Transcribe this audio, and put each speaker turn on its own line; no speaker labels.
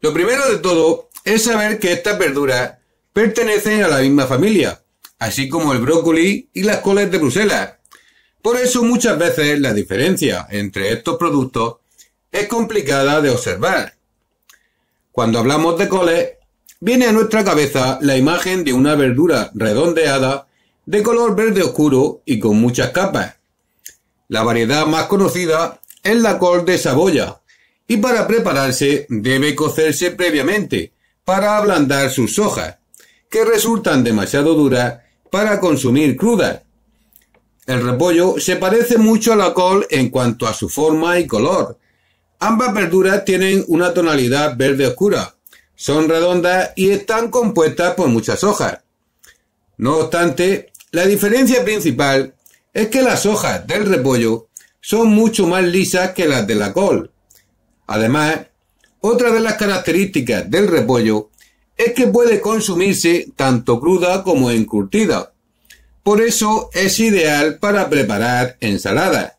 Lo primero de todo es saber que estas verduras pertenecen a la misma familia, así como el brócoli y las coles de Bruselas. Por eso muchas veces la diferencia entre estos productos es complicada de observar. Cuando hablamos de coles, viene a nuestra cabeza la imagen de una verdura redondeada de color verde oscuro y con muchas capas. La variedad más conocida es la col de Saboya, y para prepararse debe cocerse previamente para ablandar sus hojas, que resultan demasiado duras para consumir crudas. El repollo se parece mucho a la col en cuanto a su forma y color. Ambas verduras tienen una tonalidad verde oscura, son redondas y están compuestas por muchas hojas. No obstante, la diferencia principal es que las hojas del repollo son mucho más lisas que las de la col. Además, otra de las características del repollo es que puede consumirse tanto cruda como encurtida. Por eso es ideal para preparar ensaladas.